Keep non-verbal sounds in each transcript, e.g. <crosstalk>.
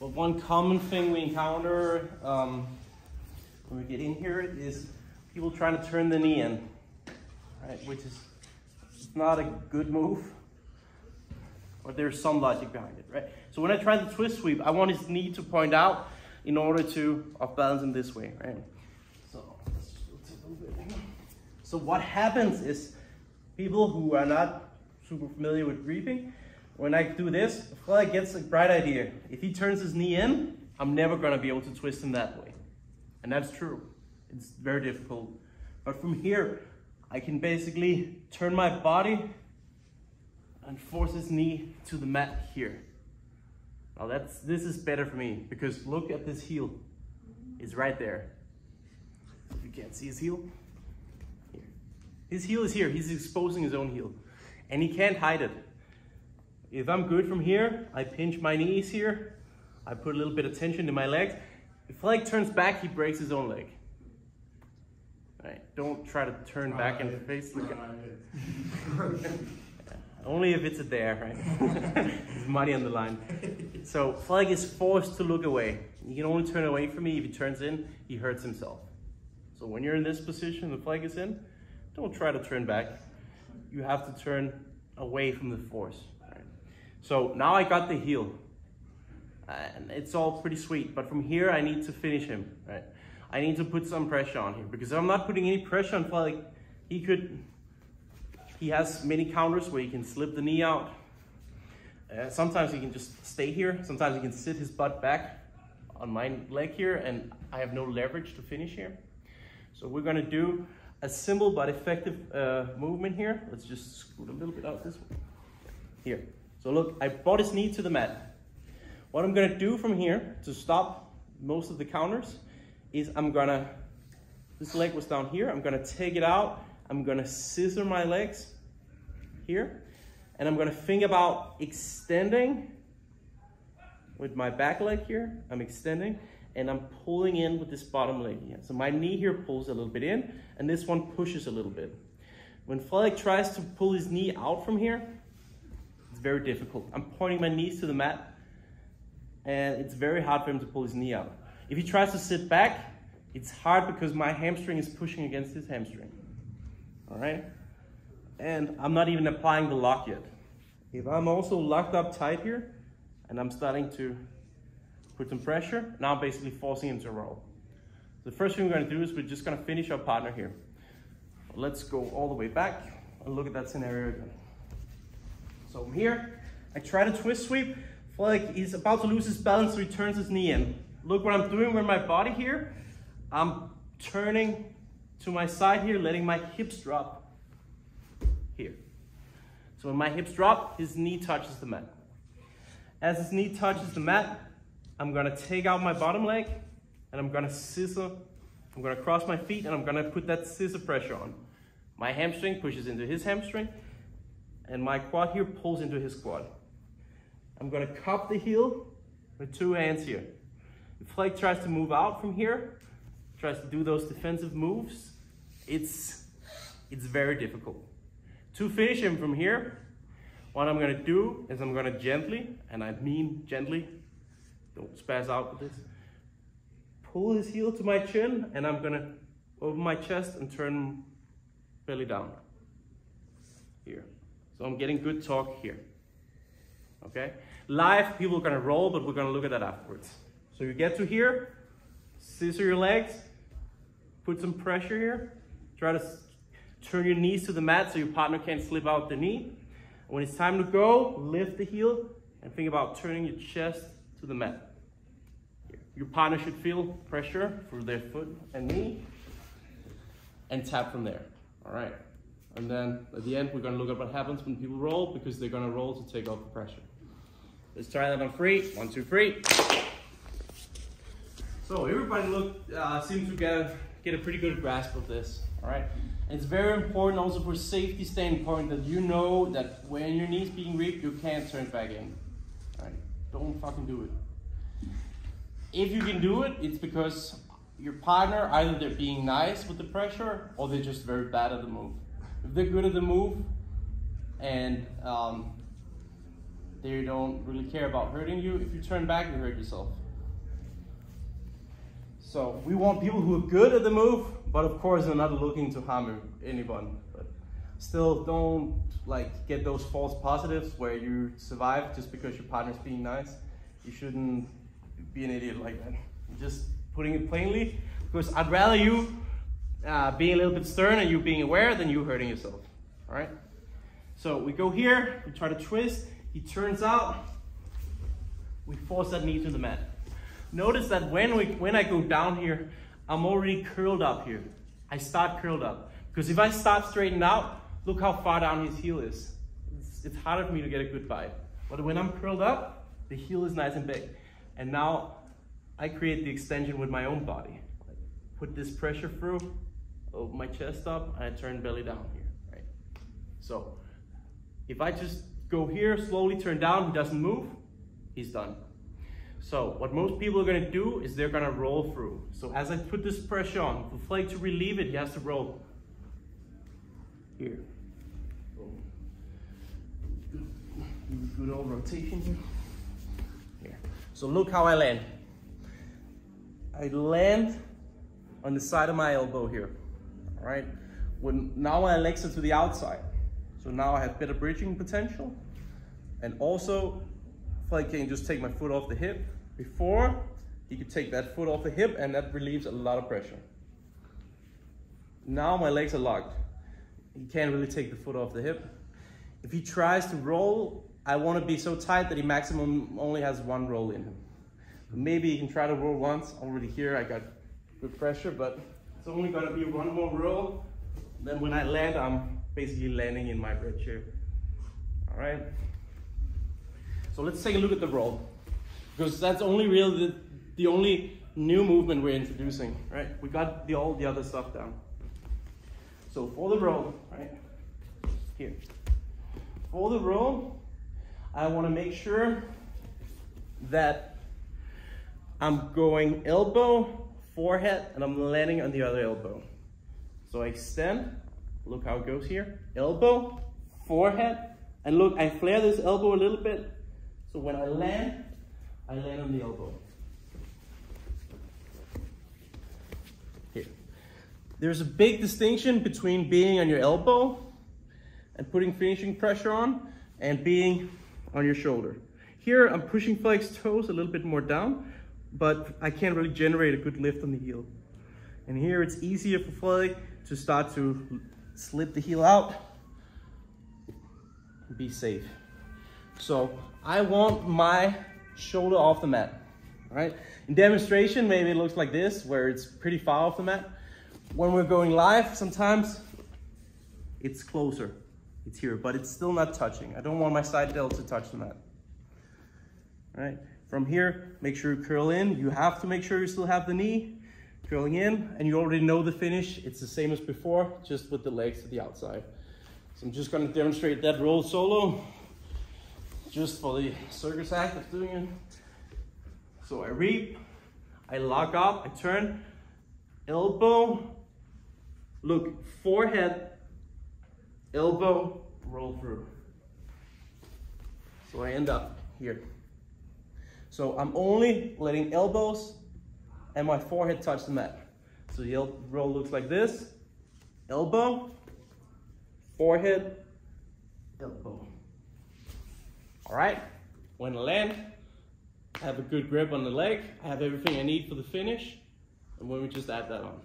But one common thing we encounter um, when we get in here is people trying to turn the knee in, right? Which is not a good move, but there's some logic behind it, right? So when I try the twist sweep, I want his knee to point out in order to off balance him this way, right? So, so what happens is people who are not super familiar with reaping, when I do this, Fred gets a bright idea. If he turns his knee in, I'm never gonna be able to twist him that way. And that's true. It's very difficult. But from here, I can basically turn my body and force his knee to the mat here. Now that's, this is better for me because look at this heel. It's right there. If you can't see his heel, here. His heel is here. He's exposing his own heel and he can't hide it. If I'm good from here, I pinch my knees here. I put a little bit of tension in my legs. If leg turns back, he breaks his own leg. Right? Don't try to turn back and face the guy. <laughs> Only if it's a dare, right? <laughs> There's money on the line. So Flag is forced to look away. He can only turn away from me. If he turns in, he hurts himself. So when you're in this position, the flag is in, don't try to turn back. You have to turn away from the force. So now I got the heel. And it's all pretty sweet, but from here I need to finish him, right? I need to put some pressure on here because if I'm not putting any pressure on Flag, he could he has many counters where he can slip the knee out. Uh, sometimes he can just stay here. Sometimes he can sit his butt back on my leg here and I have no leverage to finish here. So we're gonna do a simple but effective uh, movement here. Let's just scoot a little bit out this way. Here. So look, I brought his knee to the mat. What I'm gonna do from here to stop most of the counters is I'm gonna, this leg was down here, I'm gonna take it out I'm gonna scissor my legs here, and I'm gonna think about extending with my back leg here. I'm extending, and I'm pulling in with this bottom leg here. So my knee here pulls a little bit in, and this one pushes a little bit. When Fredrik tries to pull his knee out from here, very difficult. I'm pointing my knees to the mat, and it's very hard for him to pull his knee out. If he tries to sit back, it's hard because my hamstring is pushing against his hamstring all right? And I'm not even applying the lock yet. If I'm also locked up tight here, and I'm starting to put some pressure, now I'm basically forcing him to roll. The first thing we're gonna do is we're just gonna finish our partner here. Let's go all the way back and look at that scenario again. So I'm here, I try to twist sweep, feel like he's about to lose his balance, so he turns his knee in. Look what I'm doing with my body here. I'm turning to my side here, letting my hips drop here. So when my hips drop, his knee touches the mat. As his knee touches the mat, I'm gonna take out my bottom leg and I'm gonna scissor, I'm gonna cross my feet and I'm gonna put that scissor pressure on. My hamstring pushes into his hamstring and my quad here pulls into his quad. I'm gonna cup the heel with two hands here. If Flake tries to move out from here, tries to do those defensive moves, it's, it's very difficult. To finish him from here, what I'm gonna do is I'm gonna gently, and I mean gently, don't spaz out with this, pull his heel to my chin, and I'm gonna open my chest and turn belly down. Here. So I'm getting good torque here. Okay? Live, people are gonna roll, but we're gonna look at that afterwards. So you get to here, scissor your legs, Put some pressure here. Try to turn your knees to the mat so your partner can't slip out the knee. When it's time to go, lift the heel and think about turning your chest to the mat. Your partner should feel pressure through their foot and knee and tap from there. All right. And then at the end, we're gonna look at what happens when people roll because they're gonna roll to take off the pressure. Let's try that on three. One, two, three. So everybody look, uh, seems to get get a pretty good grasp of this, all right? And it's very important also for safety standpoint that you know that when your knee's being reaped, you can't turn back in, all right? Don't fucking do it. If you can do it, it's because your partner, either they're being nice with the pressure or they're just very bad at the move. They're good at the move and um, They don't really care about hurting you. If you turn back, you hurt yourself. So we want people who are good at the move, but of course they're not looking to harm anyone. But still don't like get those false positives where you survive just because your partner's being nice. You shouldn't be an idiot like that. Just putting it plainly, because I'd rather you uh, being a little bit stern and you being aware than you hurting yourself. All right. So we go here, we try to twist, he turns out, we force that knee to the mat. Notice that when, we, when I go down here, I'm already curled up here. I start curled up. Because if I start straightened out, look how far down his heel is. It's, it's harder for me to get a good bite. But when I'm curled up, the heel is nice and big. And now I create the extension with my own body. Put this pressure through, open my chest up, and I turn belly down here, right? So if I just go here, slowly turn down, he doesn't move, he's done. So what most people are gonna do is they're gonna roll through. So as I put this pressure on, for Flake to relieve it, he has to roll. Here. Good, old rotation here. Here. So look how I land. I land on the side of my elbow here, right? When, now legs are to the outside. So now I have better bridging potential. And also, if I can just take my foot off the hip. Before, he could take that foot off the hip and that relieves a lot of pressure. Now my legs are locked. He can't really take the foot off the hip. If he tries to roll, I want to be so tight that he maximum only has one roll in him. Maybe he can try to roll once. Already here, I got good pressure, but it's only gonna be one more roll. Then when I land, I'm basically landing in my bridge here. All right. So let's take a look at the roll. Because that's only real the, the only new movement we're introducing, right? We got the all the other stuff down. So for the roll, right? Here. For the roll, I want to make sure that I'm going elbow, forehead, and I'm landing on the other elbow. So I extend, look how it goes here. Elbow, forehead, and look, I flare this elbow a little bit. So when I land, I land on the elbow. Here. There's a big distinction between being on your elbow and putting finishing pressure on and being on your shoulder. Here, I'm pushing Flake's toes a little bit more down, but I can't really generate a good lift on the heel. And here it's easier for Flake to start to slip the heel out, be safe. So I want my shoulder off the mat, right? In demonstration, maybe it looks like this, where it's pretty far off the mat. When we're going live, sometimes it's closer. It's here, but it's still not touching. I don't want my side delt to touch the mat. All right? From here, make sure you curl in. You have to make sure you still have the knee curling in, and you already know the finish. It's the same as before, just with the legs to the outside. So I'm just gonna demonstrate that roll solo, just for the circus act of doing it. So I reap, I lock up, I turn, elbow, look, forehead, elbow, roll through. So I end up here. So I'm only letting elbows and my forehead touch the mat. So the roll looks like this. Elbow, forehead, elbow. All right, when I land, I have a good grip on the leg. I have everything I need for the finish. And when we just add that on.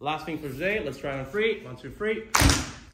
Last thing for today, let's try on three. One, two, three.